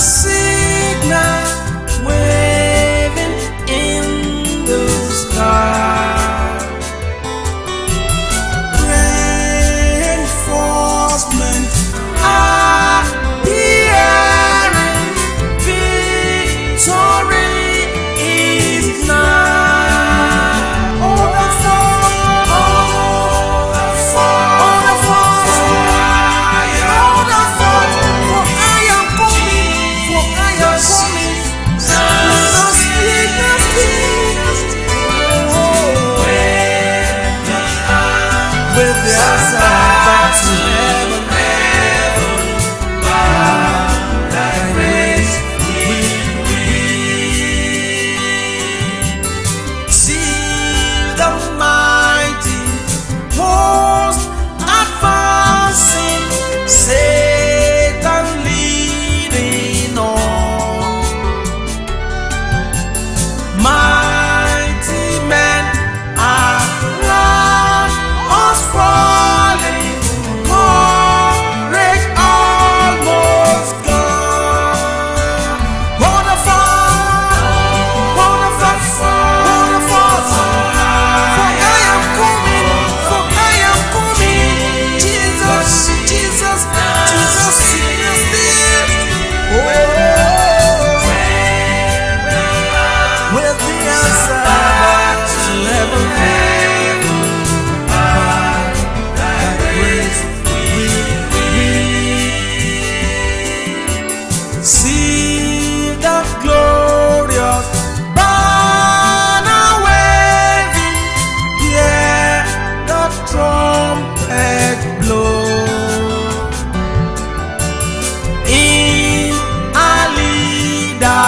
você. Deus parte.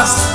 paz